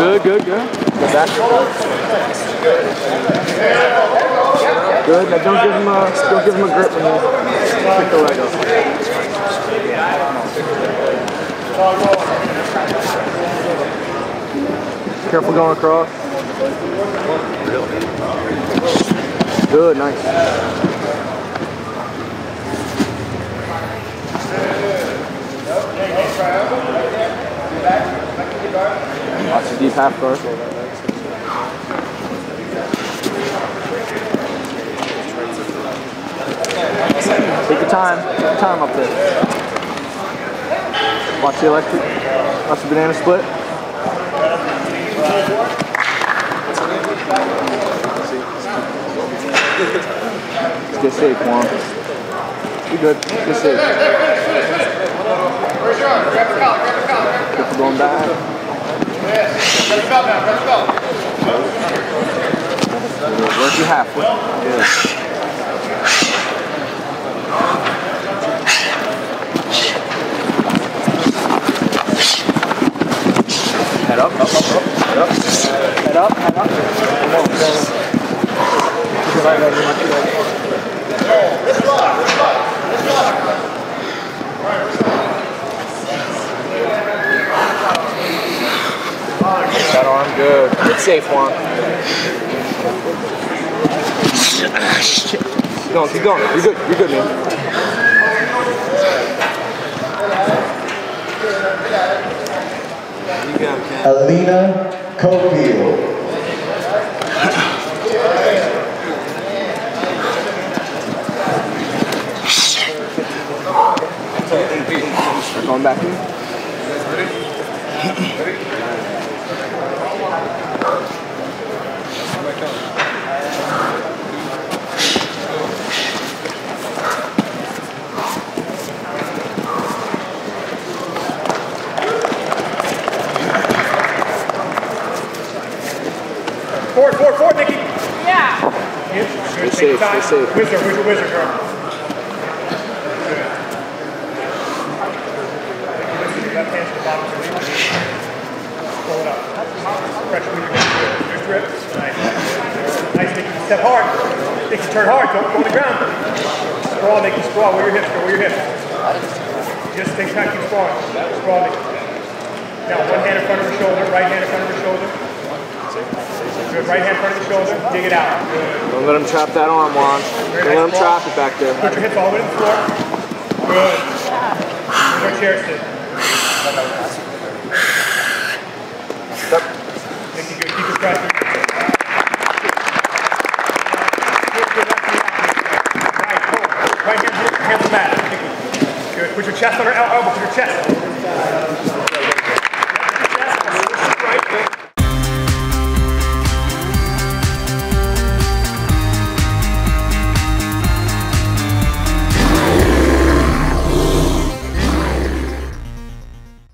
Good, good, good. Good back. Good. Now don't give him a don't give him a grip when you kick the leg up. Careful going across. Good, nice. Half guard. Take your time. Take your time up there. Watch the electric. Watch the banana split. Get safe, Juan. You good. Get safe. Careful going back. Work you halfway. Good. Head up, up, up, up, head up. Head up, head up. Come on, come on. Keep your right leg in my leg. That Get safe, Juan. Keep going, keep going. You're good, you're good, man. You got him, Ken. Alina Cofield. Going back in. Forward, forward, forward, Nikki. Yeah. Good. Stay safe, Take your time. stay safe. Whizzer, whizzer, whizzer, girl. Left hand to the bottom of the. Pull it up. Pressure with your grip. Grip. Nice. Nice, Nikki. Step hard. Nikki, turn hard. Don't go on the ground. Sprawl, Nikki. Sprawl. Where your hips go. Where your hips. Just take time. Keep sprawling. Sprawl, Nikki. Now, one hand in front of her shoulder. Right hand in front of her shoulder. Right hand in front of the shoulder. Dig it out. Don't let him trap that arm, Juan. Don't let him trap it back there. Put your hips all the way to the floor. Good. Where's our chair sit? Nikki, good. Keep it pressure. Right, pull. Right hand, hand on the mat. Good. Put your chest on her el- elbow. Put your chest.